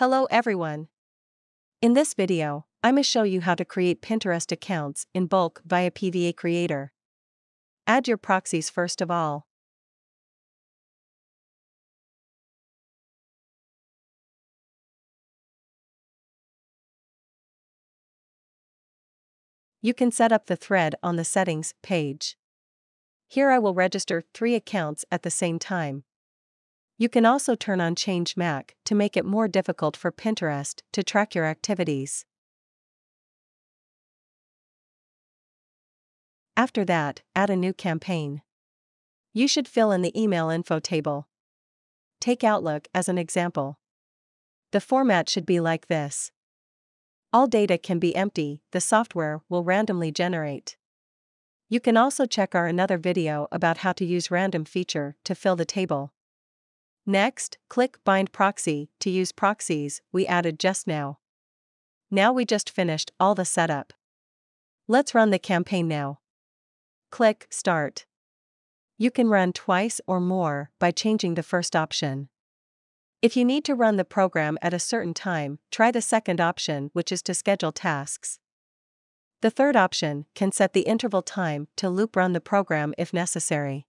Hello everyone. In this video, I'ma show you how to create Pinterest accounts in bulk via PVA Creator. Add your proxies first of all. You can set up the thread on the settings page. Here I will register three accounts at the same time. You can also turn on Change MAC to make it more difficult for Pinterest to track your activities. After that, add a new campaign. You should fill in the email info table. Take Outlook as an example. The format should be like this. All data can be empty, the software will randomly generate. You can also check our another video about how to use random feature to fill the table. Next, click Bind Proxy to use proxies we added just now. Now we just finished all the setup. Let's run the campaign now. Click Start. You can run twice or more by changing the first option. If you need to run the program at a certain time, try the second option, which is to schedule tasks. The third option can set the interval time to loop run the program if necessary.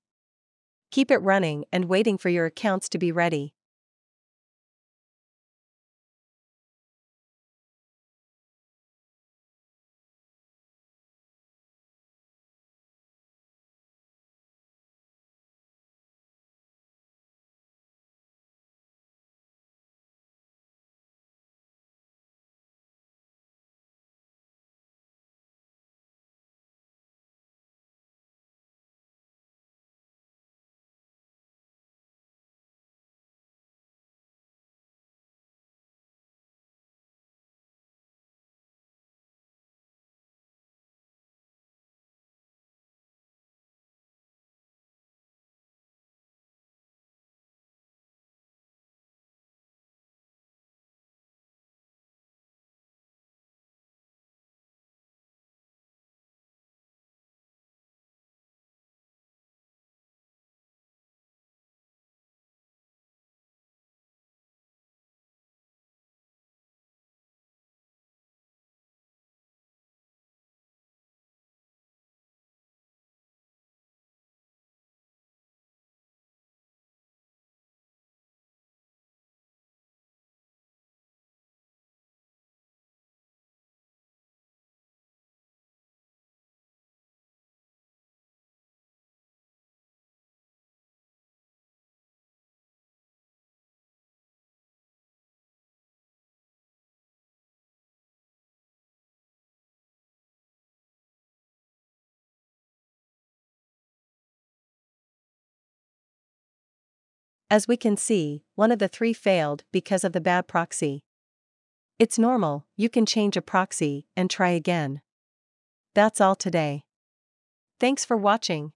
Keep it running and waiting for your accounts to be ready. As we can see, one of the three failed because of the bad proxy. It's normal, you can change a proxy and try again. That's all today. Thanks for watching.